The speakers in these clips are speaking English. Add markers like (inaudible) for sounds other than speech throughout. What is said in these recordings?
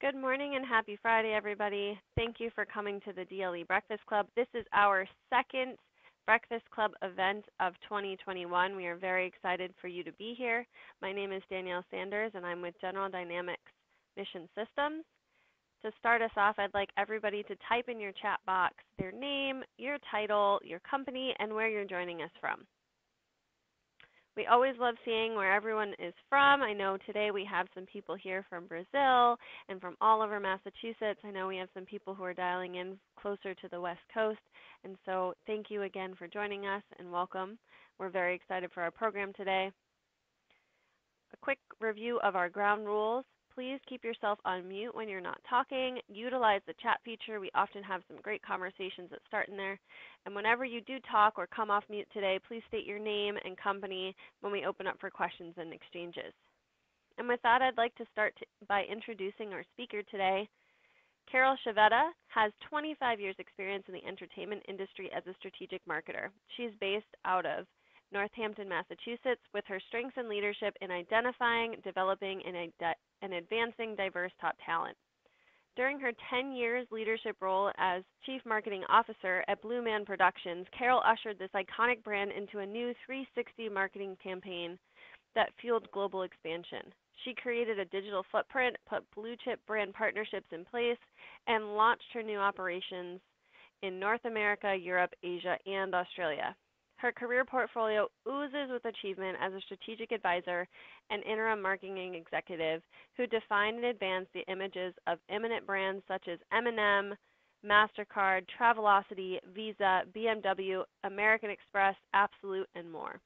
Good morning and happy Friday, everybody. Thank you for coming to the DLE Breakfast Club. This is our second Breakfast Club event of 2021. We are very excited for you to be here. My name is Danielle Sanders, and I'm with General Dynamics Mission Systems. To start us off, I'd like everybody to type in your chat box their name, your title, your company, and where you're joining us from. We always love seeing where everyone is from. I know today we have some people here from Brazil and from all over Massachusetts. I know we have some people who are dialing in closer to the West Coast. And so thank you again for joining us and welcome. We're very excited for our program today. A quick review of our ground rules please keep yourself on mute when you're not talking. Utilize the chat feature. We often have some great conversations that start in there. And whenever you do talk or come off mute today, please state your name and company when we open up for questions and exchanges. And with that, I'd like to start by introducing our speaker today. Carol Chiavetta has 25 years experience in the entertainment industry as a strategic marketer. She's based out of Northampton, Massachusetts, with her strengths and leadership in identifying, developing, and, and advancing diverse top talent. During her 10 years leadership role as Chief Marketing Officer at Blue Man Productions, Carol ushered this iconic brand into a new 360 marketing campaign that fueled global expansion. She created a digital footprint, put blue chip brand partnerships in place, and launched her new operations in North America, Europe, Asia, and Australia. Her career portfolio oozes with achievement as a strategic advisor and interim marketing executive who defined and advanced the images of eminent brands such as M&M, MasterCard, Travelocity, Visa, BMW, American Express, Absolut, and more.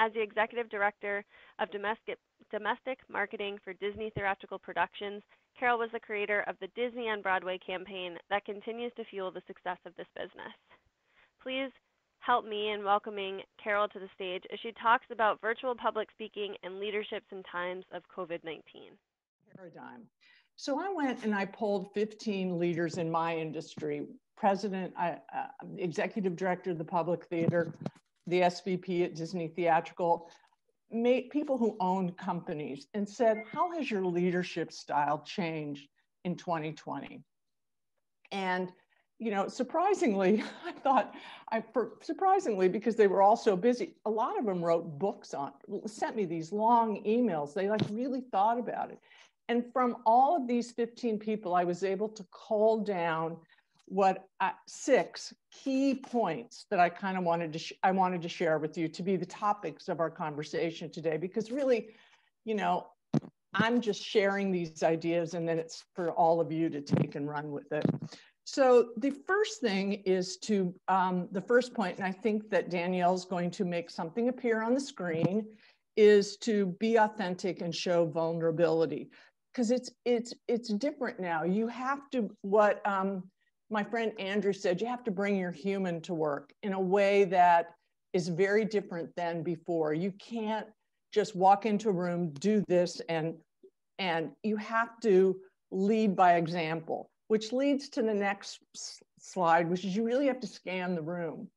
As the executive director of domestic, domestic marketing for Disney Theatrical Productions, Carol was the creator of the Disney on Broadway campaign that continues to fuel the success of this business. Please help me in welcoming Carol to the stage as she talks about virtual public speaking and leadership in times of COVID 19. Paradigm. So I went and I polled 15 leaders in my industry president, uh, executive director of the Public Theater, the SVP at Disney Theatrical, made people who own companies, and said, How has your leadership style changed in 2020? And you know, surprisingly, (laughs) I thought, I for, surprisingly because they were all so busy. A lot of them wrote books on, sent me these long emails. They like really thought about it. And from all of these 15 people, I was able to call down what uh, six key points that I kind of wanted to I wanted to share with you to be the topics of our conversation today. Because really, you know, I'm just sharing these ideas, and then it's for all of you to take and run with it. So the first thing is to, um, the first point, and I think that Danielle's going to make something appear on the screen, is to be authentic and show vulnerability. Because it's, it's, it's different now. You have to, what um, my friend Andrew said, you have to bring your human to work in a way that is very different than before. You can't just walk into a room, do this, and, and you have to lead by example which leads to the next slide, which is you really have to scan the room,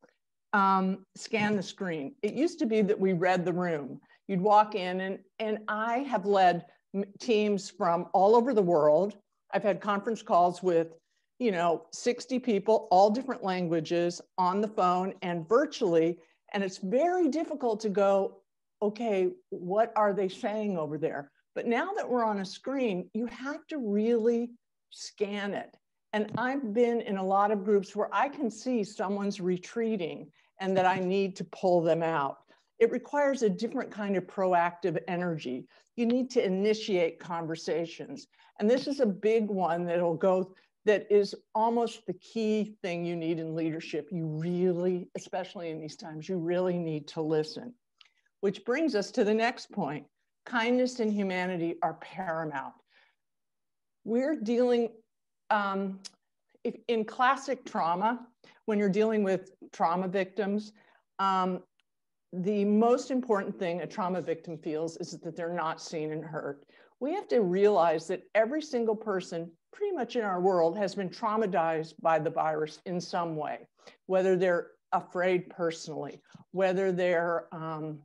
um, scan the screen. It used to be that we read the room. You'd walk in, and, and I have led teams from all over the world. I've had conference calls with, you know, 60 people, all different languages on the phone and virtually. And it's very difficult to go, okay, what are they saying over there? But now that we're on a screen, you have to really scan it. And I've been in a lot of groups where I can see someone's retreating and that I need to pull them out. It requires a different kind of proactive energy. You need to initiate conversations. And this is a big one that'll go, that is almost the key thing you need in leadership. You really, especially in these times, you really need to listen. Which brings us to the next point. Kindness and humanity are paramount we're dealing um, if, in classic trauma, when you're dealing with trauma victims, um, the most important thing a trauma victim feels is that they're not seen and heard. We have to realize that every single person pretty much in our world has been traumatized by the virus in some way, whether they're afraid personally, whether they're um,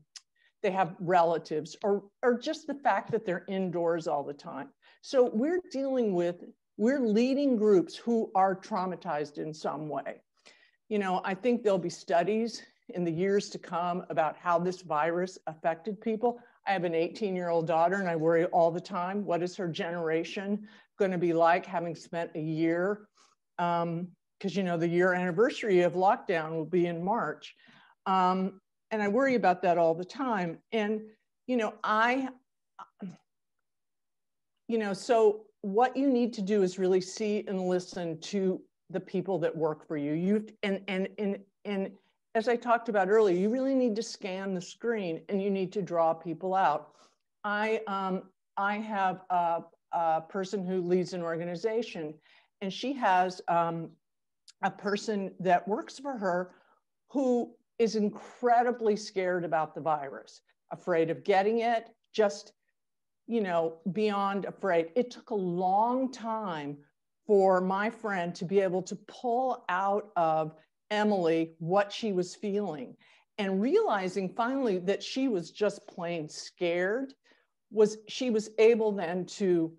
they have relatives, or, or just the fact that they're indoors all the time. So we're dealing with, we're leading groups who are traumatized in some way. You know, I think there'll be studies in the years to come about how this virus affected people. I have an 18 year old daughter and I worry all the time. What is her generation going to be like having spent a year? Because, um, you know, the year anniversary of lockdown will be in March. Um, and I worry about that all the time. And, you know, I, you know, so what you need to do is really see and listen to the people that work for you. You and and and and as I talked about earlier, you really need to scan the screen and you need to draw people out. I um, I have a, a person who leads an organization, and she has um, a person that works for her who is incredibly scared about the virus, afraid of getting it, just, you know, beyond afraid. It took a long time for my friend to be able to pull out of Emily what she was feeling and realizing finally that she was just plain scared was she was able then to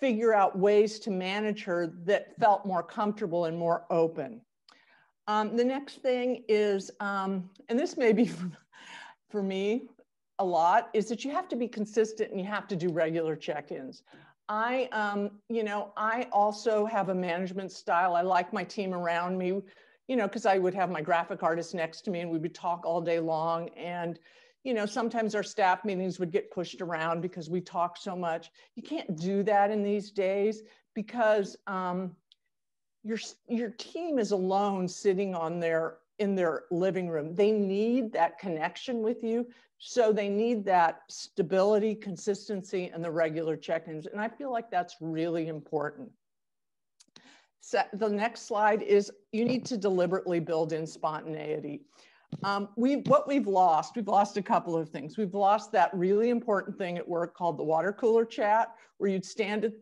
figure out ways to manage her that felt more comfortable and more open um, the next thing is, um, and this may be (laughs) for me a lot, is that you have to be consistent and you have to do regular check-ins. I, um, you know, I also have a management style. I like my team around me, you know, because I would have my graphic artist next to me and we would talk all day long. And, you know, sometimes our staff meetings would get pushed around because we talk so much. You can't do that in these days because um, your your team is alone sitting on their in their living room. They need that connection with you. So they need that stability consistency and the regular check-ins. And i feel like that's really important. So the next slide is you need to deliberately build in spontaneity. Um, we what we've lost we've lost a couple of things. We've lost that really important thing at work called the water cooler chat where you'd stand at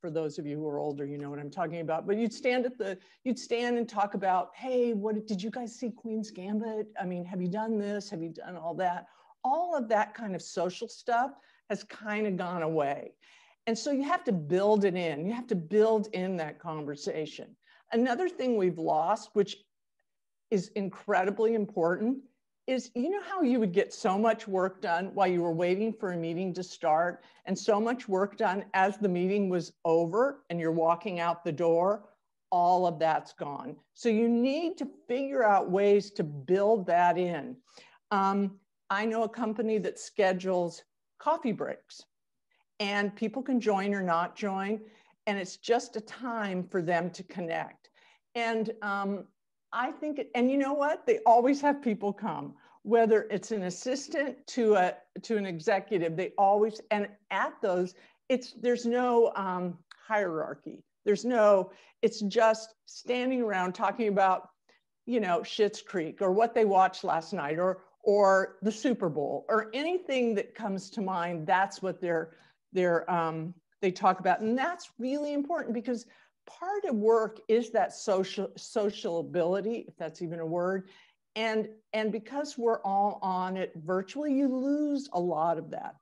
for those of you who are older, you know what I'm talking about. But you'd stand at the, you'd stand and talk about, hey, what did you guys see Queen's Gambit? I mean, have you done this? Have you done all that? All of that kind of social stuff has kind of gone away. And so you have to build it in. You have to build in that conversation. Another thing we've lost, which is incredibly important, is you know how you would get so much work done while you were waiting for a meeting to start and so much work done as the meeting was over and you're walking out the door all of that's gone. So you need to figure out ways to build that in. Um, i know a company that schedules coffee breaks and people can join or not join and it's just a time for them to connect. And um, I think, and you know what? They always have people come, whether it's an assistant to a to an executive. They always and at those, it's there's no um, hierarchy. There's no. It's just standing around talking about, you know, Schitt's Creek or what they watched last night or or the Super Bowl or anything that comes to mind. That's what they're they're um, they talk about, and that's really important because part of work is that social social ability, if that's even a word. And, and because we're all on it virtually, you lose a lot of that.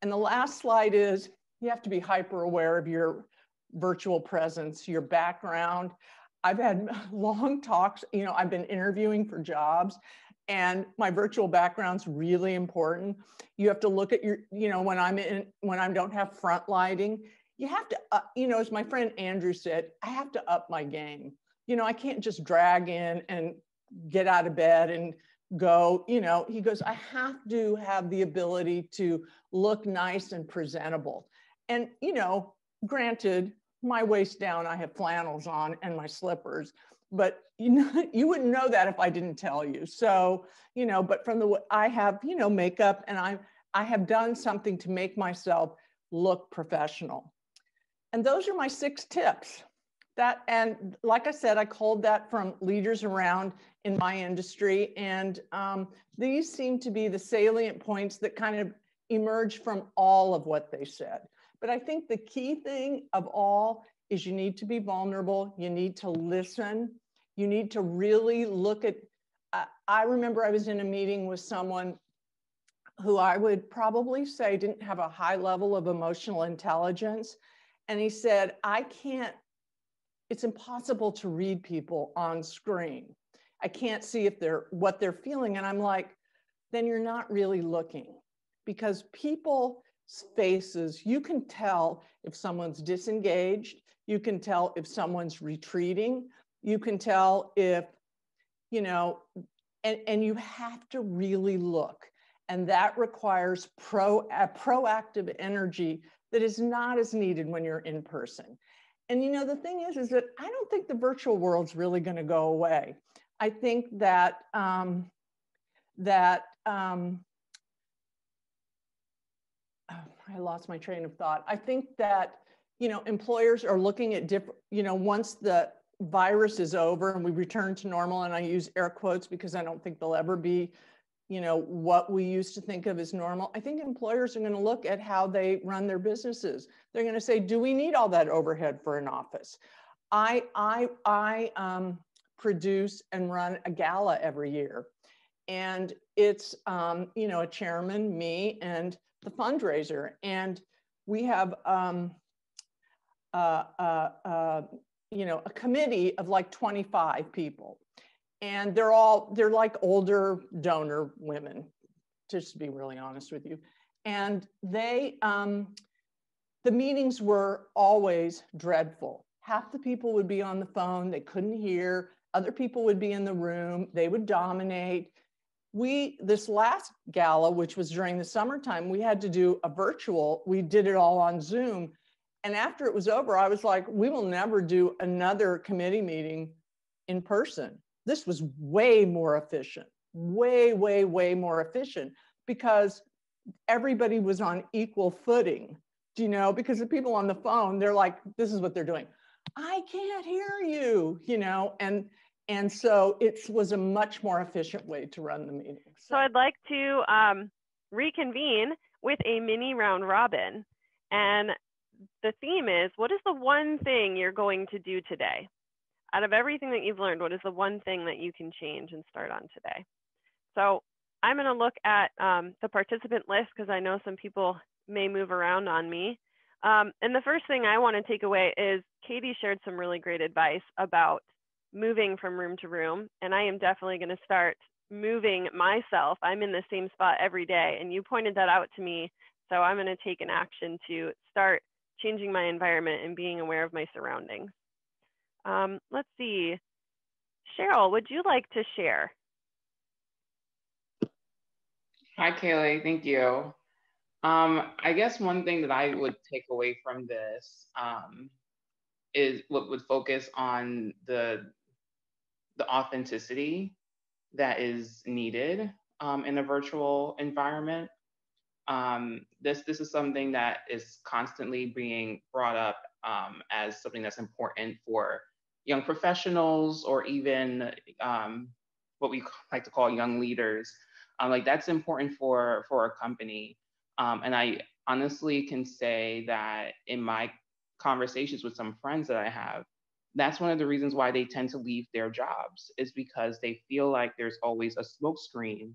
And the last slide is you have to be hyper aware of your virtual presence, your background. I've had (laughs) long talks, you know, I've been interviewing for jobs and my virtual background's really important. You have to look at your, you know, when I'm in, when I don't have front lighting, you have to, uh, you know, as my friend Andrew said, I have to up my game. You know, I can't just drag in and get out of bed and go, you know, he goes, I have to have the ability to look nice and presentable. And, you know, granted, my waist down, I have flannels on and my slippers, but you know, (laughs) you wouldn't know that if I didn't tell you. So, you know, but from the, I have, you know, makeup and I, I have done something to make myself look professional. And those are my six tips. That and like I said, I called that from leaders around in my industry, and um, these seem to be the salient points that kind of emerge from all of what they said. But I think the key thing of all is you need to be vulnerable. You need to listen. You need to really look at. Uh, I remember I was in a meeting with someone who I would probably say didn't have a high level of emotional intelligence. And he said, I can't, it's impossible to read people on screen. I can't see if they're what they're feeling. And I'm like, then you're not really looking because people's faces, you can tell if someone's disengaged, you can tell if someone's retreating, you can tell if, you know, and, and you have to really look. And that requires pro, proactive energy that is not as needed when you're in person. And you know, the thing is, is that I don't think the virtual world's really going to go away. I think that um, that um, oh, I lost my train of thought. I think that you know employers are looking at different. You know, once the virus is over and we return to normal, and I use air quotes because I don't think they'll ever be you know what we used to think of as normal i think employers are going to look at how they run their businesses. They're going to say do we need all that overhead for an office? I i i um, produce and run a gala every year. And it's um, you know a chairman me and the fundraiser. And we have um, uh, uh, uh, you know a committee of like 25 people and they're all they're like older donor women just to be really honest with you. And they um, the meetings were always dreadful. Half the people would be on the phone they couldn't hear. Other people would be in the room they would dominate. We this last gala which was during the summertime we had to do a virtual. We did it all on zoom. And after it was over i was like we will never do another committee meeting in person this was way more efficient, way, way, way more efficient because everybody was on equal footing. Do you know? Because the people on the phone, they're like, this is what they're doing. I can't hear you, you know, and and so it was a much more efficient way to run the meeting. So, so I'd like to um, reconvene with a mini round robin. And the theme is what is the one thing you're going to do today? Out of everything that you've learned, what is the one thing that you can change and start on today? So I'm going to look at um, the participant list because I know some people may move around on me. Um, and the first thing I want to take away is Katie shared some really great advice about moving from room to room. And I am definitely going to start moving myself. I'm in the same spot every day. And you pointed that out to me. So I'm going to take an action to start changing my environment and being aware of my surroundings. Um, let's see. Cheryl, would you like to share? Hi, Kaylee. Thank you. Um, I guess one thing that I would take away from this um, is what would focus on the the authenticity that is needed um, in a virtual environment. Um, this this is something that is constantly being brought up um, as something that's important for young professionals or even um, what we (laughs) like to call young leaders. Um, like that's important for for a company. Um, and I honestly can say that in my conversations with some friends that I have, that's one of the reasons why they tend to leave their jobs is because they feel like there's always a smokescreen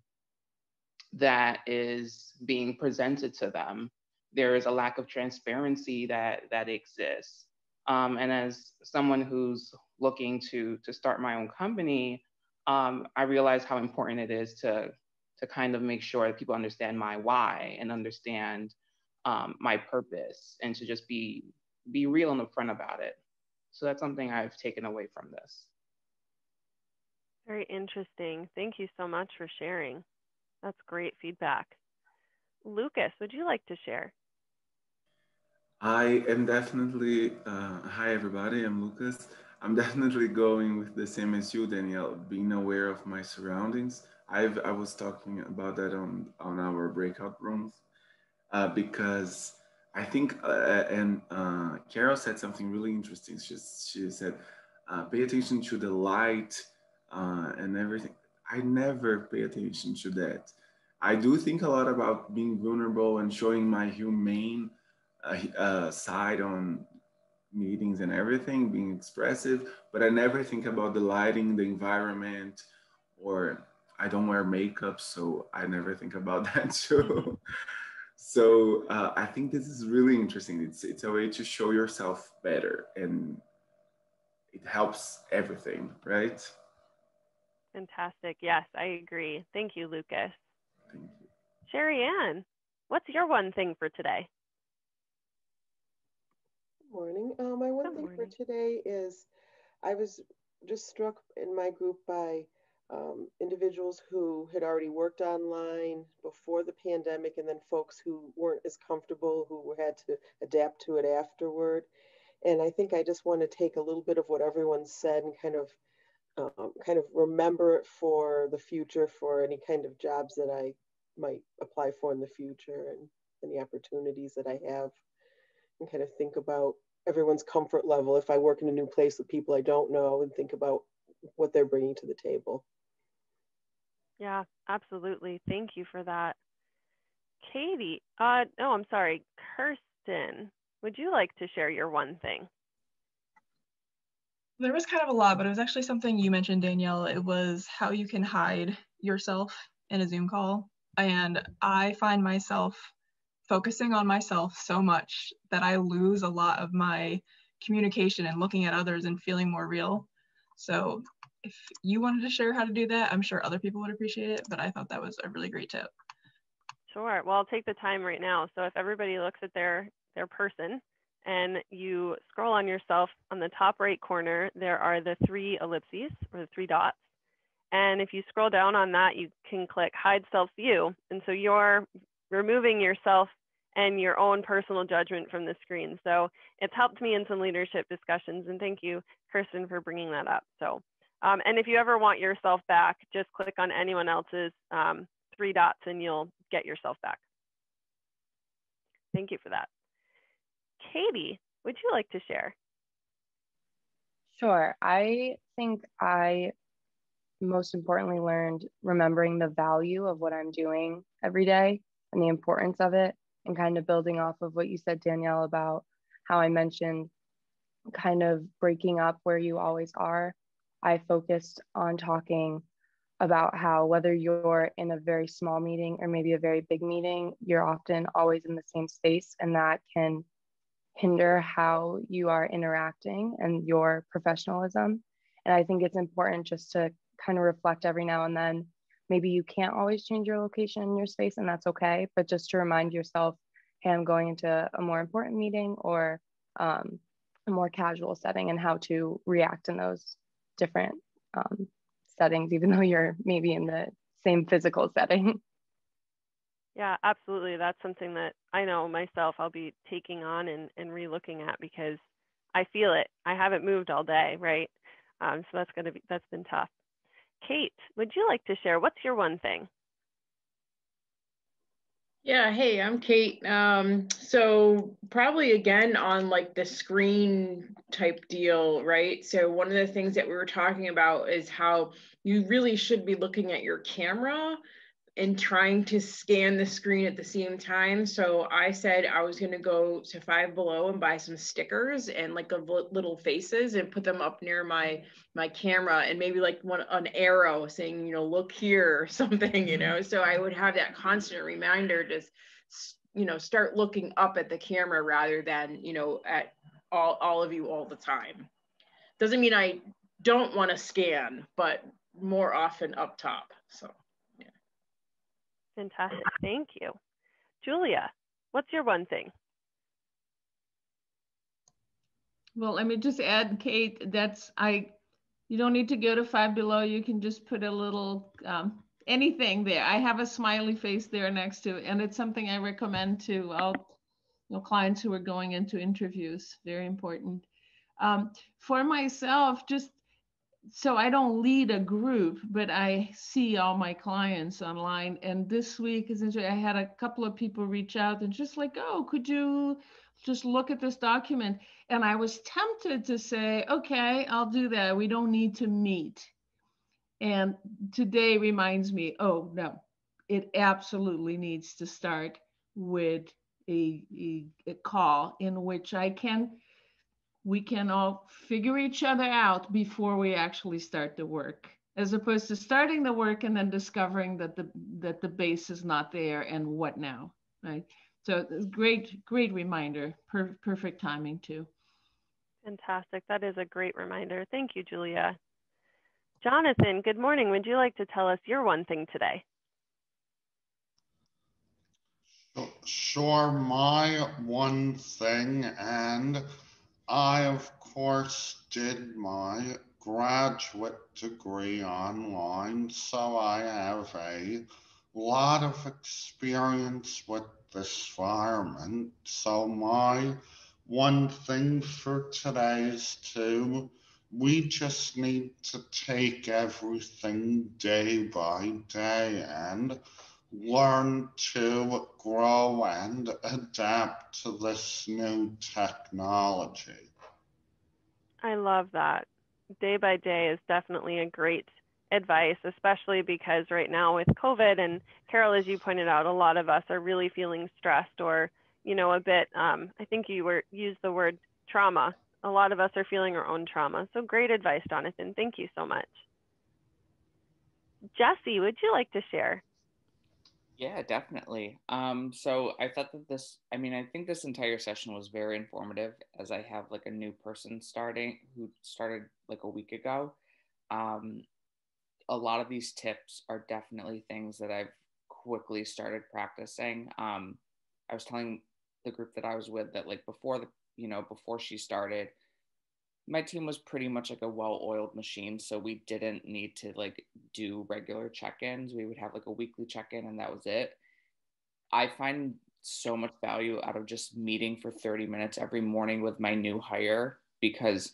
that is being presented to them. There is a lack of transparency that that exists. Um, and as someone who's looking to to start my own company, um, I realize how important it is to to kind of make sure that people understand my why and understand um, my purpose, and to just be be real and upfront about it. So that's something I've taken away from this. Very interesting. Thank you so much for sharing. That's great feedback. Lucas, would you like to share? I am definitely, uh, hi everybody, I'm Lucas. I'm (laughs) definitely going with the same as you, Danielle, being aware of my surroundings. I've, I was talking about that on, on our breakout rooms uh, because I think, uh, and uh, Carol said something really interesting. She, she said, uh, pay attention to the light uh, and everything. I never pay attention to that. I do think a lot about being vulnerable and showing my humane uh, side on meetings and everything, being expressive, but I never think about the lighting, the environment, or I don't wear makeup, so I never think about (laughs) that too. so uh, I think this is really interesting. It's it's a way to show yourself better, and it helps everything, right? Fantastic. Yes, I agree. Thank you, Lucas. Thank you. Sherry Ann, what's your one thing for today? Good morning. Uh, my one Good thing morning. for today is I was just struck in my group by um, individuals who had already worked online before the pandemic and then folks who weren't as comfortable who had to adapt to it afterward and i think i just want to take a little bit of what everyone said and kind of um, kind of remember it for the future for any kind of jobs that i might apply for in the future and any opportunities that i have and kind of think about everyone's comfort level if i work in a new place with people i don't know and think about what they're bringing to the table Yeah, absolutely. Thank you for that. Katie, uh, no, I'm sorry. Kirsten, would you like to share your one thing? There was kind of a lot, but it was actually something you mentioned, Danielle. It was how you can hide yourself in a Zoom call. And I find myself focusing on myself so much that I lose a lot of my communication and looking at others and feeling more real. So if you wanted to share how to do that, I'm sure other people would appreciate it, but I thought that was a really great tip. Sure. Well, I'll take the time right now. So if everybody looks at their their person and you scroll on yourself on the top right corner, there are the three ellipses or the three dots. And if you scroll down on that, you can click hide self view. And so you're removing yourself and your own personal judgment from the screen. So it's helped me in some leadership discussions. And thank you, Kirsten, for bringing that up. So, um, and if you ever want yourself back, just click on anyone else's um, three dots and you'll get yourself back. Thank you for that. Katie, would you like to share? Sure. I think I most importantly learned remembering the value of what I'm doing every day and the importance of it, and kind of building off of what you said, Danielle, about how I mentioned kind of breaking up where you always are. I focused on talking about how whether you're in a very small meeting or maybe a very big meeting, you're often always in the same space, and that can hinder how you are interacting and your professionalism. And I think it's important just to kind of reflect every now and then. Maybe you can't always change your location in your space, and that's okay, but just to remind yourself, hey, I'm going into a more important meeting or um, a more casual setting and how to react in those different um, settings, even (laughs) though you're maybe in the same physical setting. Yeah, absolutely. That's something that I know myself I'll be taking on and, and re-looking at because I feel it. I haven't moved all day, right? Um, so that's gonna be that's been tough. Kate, would you like to share? What's your one thing? Yeah, hey, I'm Kate. Um, so probably again on like the screen type deal, right? So one of the things that we were talking about is how you really should be looking at your camera and trying to scan the screen at the same time. So I said I was going to go to Five Below and buy some stickers and like a little faces and put them up near my my camera and maybe like one an arrow saying you know look here or (laughs) something you mm-hmm. know. So I would have that constant reminder to you know start looking up at the camera rather than you know at all all of you all the time. Doesn't mean I don't want to scan, but more often up top. So. Fantastic. Thank you. Julia, what's your one thing? Well, let me just add, Kate, that's I you don't need to go to five below. You can just put a little um, anything there. I have a smiley face there next to it, and it's something I recommend to all clients who are going into interviews. Very important. Um, for myself, just so I don't lead a group, but I see all my clients online. And this week, essentially, I had a couple of people reach out and just like, oh, could you just look at this document? And I was tempted to say, okay, I'll do that. We don't need to meet. And today reminds me, oh, no, it absolutely needs to start with a, a, a call in which I can we can all figure each other out before we actually start the work. as opposed to starting the work and then discovering that the that the base is not there and what now, right? So great, great reminder. Per perfect timing too. Fantastic. That is a great reminder. Thank you, Julia. Jonathan, good morning. Would you like to tell us your one thing today? Sure, my one thing, and I, of course, did my graduate degree online, so I have a lot of experience with this environment. So, my one thing for today is to we just need to take everything day by day and learn to grow and adapt to this new technology. I love that. Day by day is definitely a great advice, especially because right now with COVID and Carol, as you pointed out, a lot of us are really feeling stressed or, you know, a bit. Um, I think you were used the word trauma. A lot of us are feeling our own trauma. So great advice, Jonathan. Thank you so much. Jesse, would you like to share? Yeah, definitely. Um, so I thought that this, I mean, I think this entire session was very informative as I have like a new person starting who started like a week ago. Um, a lot of these tips are definitely things that I've quickly started practicing. Um, I was telling the group that I was with that like before the, you know, before she started, my team was pretty much like a well-oiled machine so we didn't need to like do regular check-ins. We would have like a weekly check-in and that was it. I find so much value out of just meeting for 30 minutes every morning with my new hire because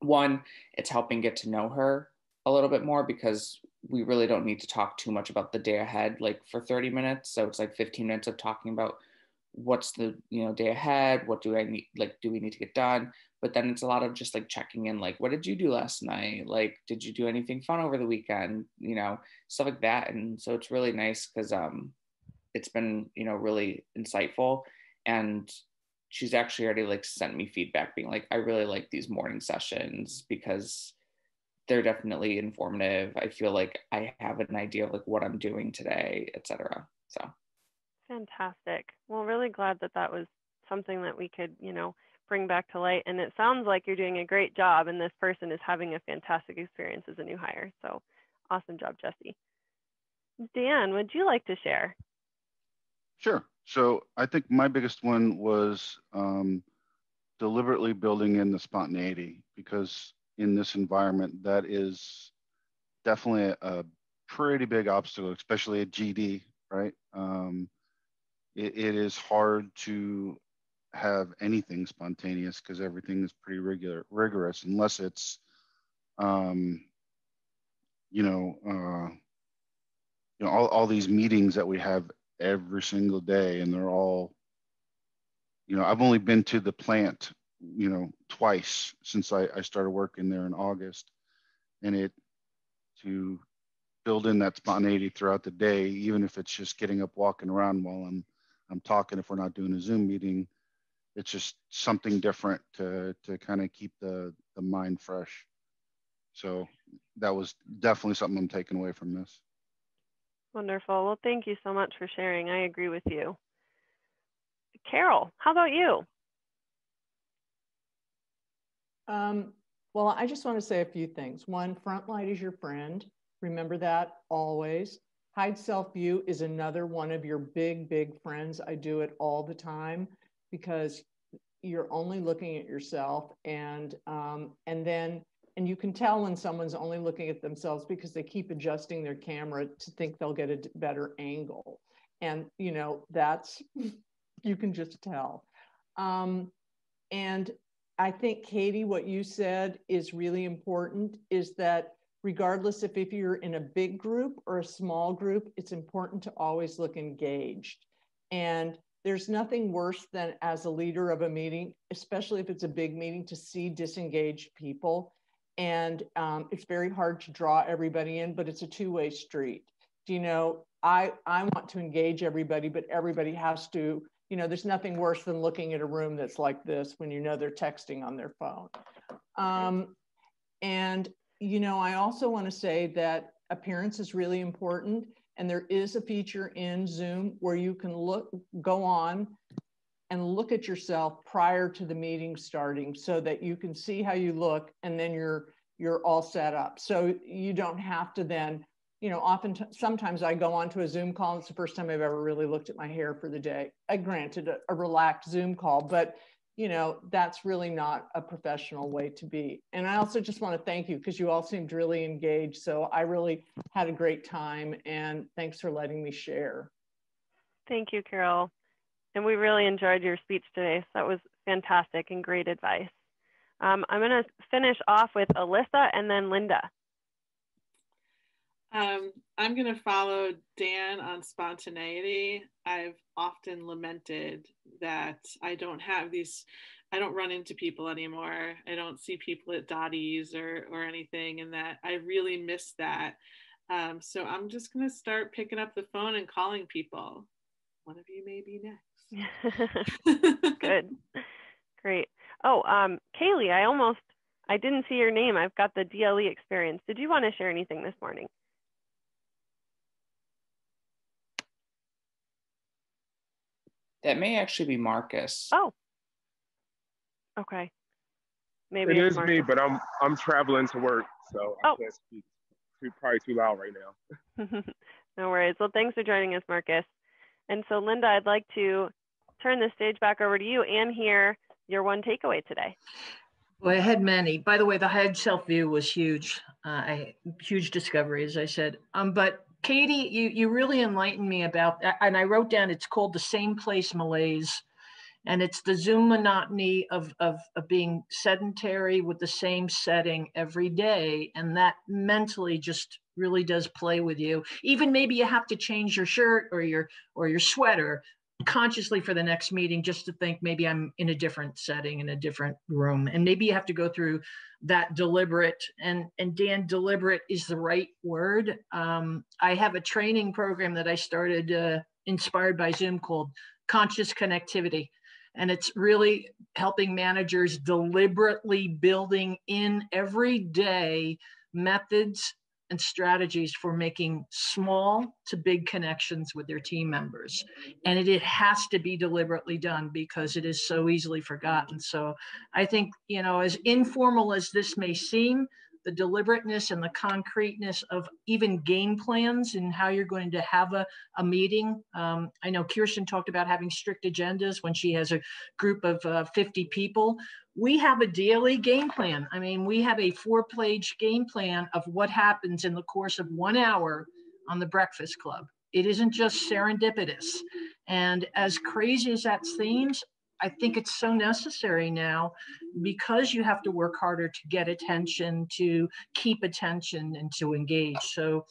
one it's helping get to know her a little bit more because we really don't need to talk too much about the day ahead like for 30 minutes. So it's like 15 minutes of talking about what's the you know day ahead what do i need like do we need to get done but then it's a lot of just like checking in like what did you do last night? Like did you do anything fun over the weekend? You know stuff like that and so it's really nice because um it's been you know really insightful and she's actually already like sent me feedback being like i really like these morning sessions because they're definitely informative. I feel like i have an idea of like what i'm doing today etc so. Fantastic. Well, really glad that that was something that we could, you know, bring back to light. And it sounds like you're doing a great job, and this person is having a fantastic experience as a new hire. So awesome job, Jesse. Dan, would you like to share? Sure. So I think my biggest one was um, deliberately building in the spontaneity because in this environment, that is definitely a, pretty big obstacle, especially at GD, right? Um, it, it is hard to have anything spontaneous because everything is pretty regular rigorous unless it's um, you know uh, you know all, all these meetings that we have every single day and they're all you know i've only been to the plant you know twice since i, I started working there in august and it to build in that spontaneity throughout the day even if it's just getting up walking around while i'm I'm talking if we're not doing a Zoom meeting. It's just something different to to kind of keep the the mind fresh. So that was definitely something I'm taking away from this. Wonderful. Well, thank you so much for sharing. I agree with you. Carol, how about you? Um, well, I just want to say a few things. One, front light is your friend. Remember that always. Hide self view is another one of your big, big friends. I do it all the time because you're only looking at yourself and um, and then and you can tell when someone's only looking at themselves because they keep adjusting their camera to think they'll get a better angle and you know that's (laughs) you can just tell um, and i think katie what you said is really important is that regardless if, if you're in a big group or a small group, it's important to always look engaged. And there's nothing worse than as a leader of a meeting, especially if it's a big meeting, to see disengaged people. And um, it's very hard to draw everybody in, but it's a two-way street. Do you know, I, I want to engage everybody, but everybody has to, you know, there's nothing worse than looking at a room that's like this when you know they're texting on their phone. Um, and you know, I also want to say that appearance is really important. And there is a feature in Zoom where you can look, go on and look at yourself prior to the meeting starting so that you can see how you look and then you're you're all set up. So you don't have to then, you know, often sometimes I go onto a Zoom call. It's the first time I've ever really looked at my hair for the day. I granted a, a relaxed Zoom call, but you know, that's really not a professional way to be. And I also just want to thank you because you all seemed really engaged. So I really had a great time and thanks for letting me share. Thank you, Carol. And we really enjoyed your speech today. So that was fantastic and great advice. Um, I'm going to finish off with Alyssa and then Linda. Um, I'm going to follow Dan on spontaneity. I've often lamented that I don't have these, I don't run into people anymore. I don't see people at Dottie's or, or anything, and that I really miss that. Um, so I'm just going to start picking up the phone and calling people. One of you may be next. (laughs) (laughs) Good. Great. Oh, um, Kaylee, I almost, I didn't see your name. I've got the DLE experience. Did you want to share anything this morning? That may actually be Marcus. Oh. Okay. Maybe it is Marcus. me, but I'm I'm traveling to work, so oh. I can't speak. Too, probably too loud right now. (laughs) (laughs) no worries. Well, thanks for joining us, Marcus. And so, Linda, I'd like to turn the stage back over to you and hear your one takeaway today. Well, I had many. By the way, the head self view was huge. Uh, I, huge discovery, as I said. Um, but Katie, you, you really enlightened me about, and I wrote down, it's called the same place malaise. And it's the Zoom monotony of, of, of being sedentary with the same setting every day. And that mentally just really does play with you. Even maybe you have to change your shirt or your or your sweater consciously for the next meeting just to think maybe I'm in a different setting in a different room. And maybe you have to go through that deliberate and and Dan deliberate is the right word. Um, I have a training program that I started uh, inspired by Zoom called conscious connectivity. And it's really helping managers deliberately building in every day methods and strategies for making small to big connections with their team members. And it, it has to be deliberately done because it is so easily forgotten. So I think, you know, as informal as this may seem, the deliberateness and the concreteness of even game plans and how you're going to have a, a meeting. Um, I know Kirsten talked about having strict agendas when she has a group of uh, 50 people. We have a daily game plan. I mean, we have a four page game plan of what happens in the course of one hour on the Breakfast Club. It isn't just serendipitous. And as crazy as that seems, I think it's so necessary now because you have to work harder to get attention, to keep attention, and to engage. So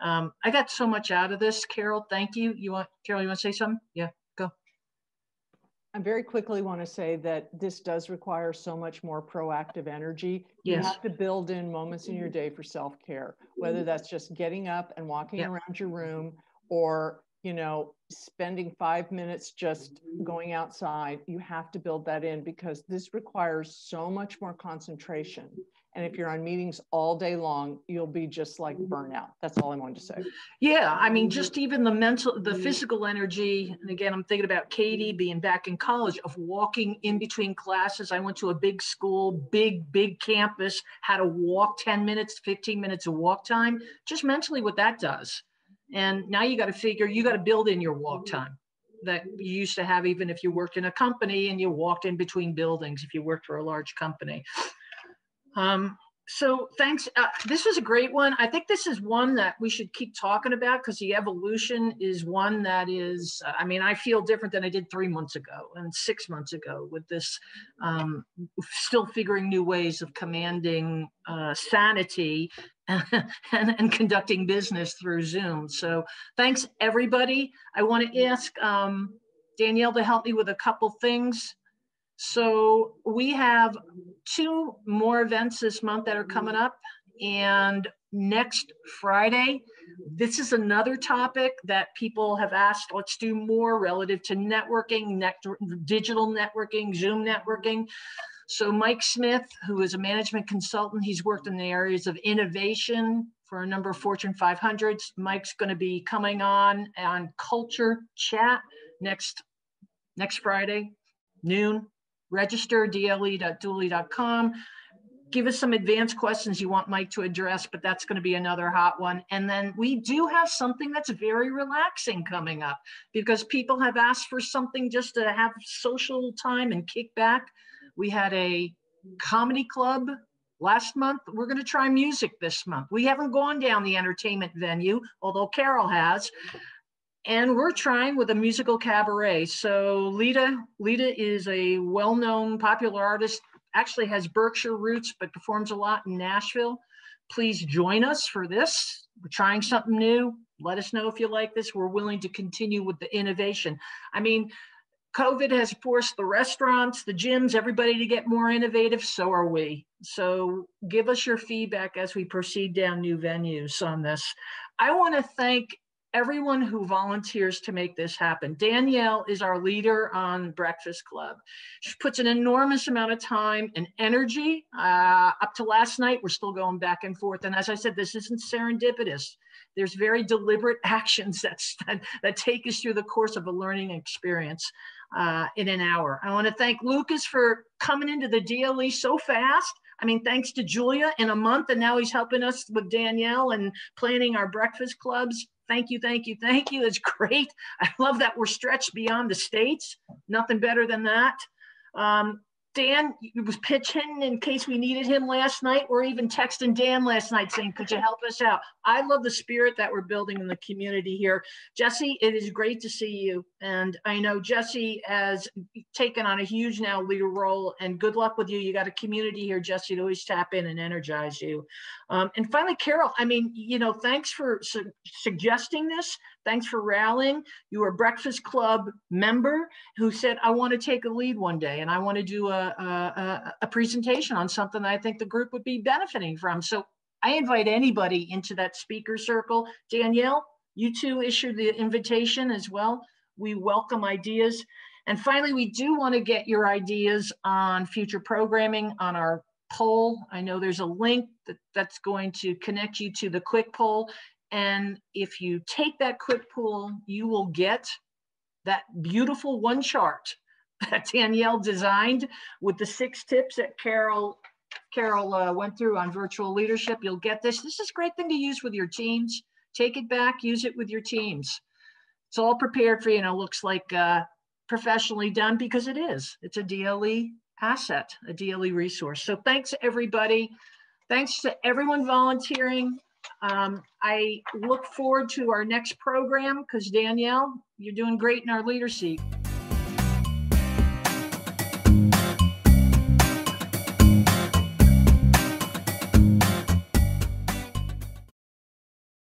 um, I got so much out of this. Carol, thank you. You want Carol? You want to say something? Yeah, go. I very quickly want to say that this does require so much more proactive energy. Yes. You have to build in moments in your day for self care, whether that's just getting up and walking Yeah. around your room or you know, spending five minutes just mm-hmm. going outside, you have to build that in because this requires so much more concentration. And if you're on meetings all day long, you'll be just like mm-hmm. burnout. That's all I wanted to say. Yeah, I mean, mm-hmm. just even the mental, the physical energy. And again, I'm thinking about Katie being back in college, of walking in between classes. I went to a big school, big, big campus, had to walk 10 minutes, 15 minutes of walk time. Just mentally, what that does. And now you got to figure, you got to build in your walk time that you used to have, even if you worked in a company and you walked in between buildings, if you worked for a large company. Um, so thanks. Uh, this was a great one. I think this is one that we should keep talking about because the evolution is one that is, uh, I mean, I feel different than I did three months ago and six months ago with this, um, still figuring new ways of commanding uh, sanity (laughs) and, and, conducting business through Zoom. So thanks everybody. I want to ask um, Danielle to help me with a couple things. So we have two more events this month that are coming up. And next Friday, this is another topic that people have asked, let's do more relative to networking, net, digital networking, Zoom networking. So Mike Smith, who is a management consultant, he's worked in the areas of innovation for a number of Fortune 500s. Mike's going to be coming on on Culture Chat next next Friday, noon. Register dle.dulye.com give us some advanced questions you want Mike to address, but that's going to be another hot one. And then we do have something that's very relaxing coming up because people have asked for something just to have social time and kick back. We had a comedy club last month. We're going to try music this month. We haven't gone down the entertainment venue, although Carol has. And we're trying with a musical cabaret. So Lita, Lita is a well-known popular artist actually has Berkshire roots, but performs a lot in Nashville. Please join us for this. We're trying something new. Let us know if you like this. We're willing to continue with the innovation. I mean, COVID has forced the restaurants, the gyms, everybody to get more innovative. So are we. So give us your feedback as we proceed down new venues on this. I want to thank everyone who volunteers to make this happen. Danielle is our leader on Breakfast Club. She puts an enormous amount of time and energy. Uh, up to last night, we're still going back and forth. And as I said, this isn't serendipitous. There's very deliberate (laughs) actions that, that take us through the course of a learning experience uh, in an hour. I want to thank Lucas for coming into the DLE so fast. I mean, thanks to Julia in a month, and now he's helping us with Danielle and planning our breakfast clubs. Thank you, thank you, thank you. It's great. I love that we're stretched beyond the states. Nothing better than that. Um, Dan was pitching in case we needed him last night, or even texting Dan last night saying, Could you help us out? I love the spirit that we're building in the community here. Jesse, it is great to see you. And I know Jesse has taken on a huge now leader role, and good luck with you. You got a community here, Jesse, to always tap in and energize you. Um, and finally, Carol, I mean, you know, thanks for su suggesting this. Thanks for rallying. You were a Breakfast Club member who said, I want to take a lead one day and I want to do a, a, a presentation on something I think the group would be benefiting from. So I invite anybody into that speaker circle. Danielle, you too issued the invitation as well. We welcome ideas. And finally, we do want to get your ideas on future programming on our poll. I know there's a link that, that's going to connect you to the quick poll. And if you take that quick poll, you will get that beautiful one chart (laughs) that Danielle designed with the six tips that Carol Carol uh, went through on virtual leadership. You'll get this. This is a great thing to use with your teams. Take it back, use it with your teams. It's all prepared for you and it looks like uh, professionally done because it is. It's a DLE asset, a DLE resource. So thanks everybody. Thanks to everyone volunteering. Um, I look forward to our next program because Danielle, you're doing great in our leader seat.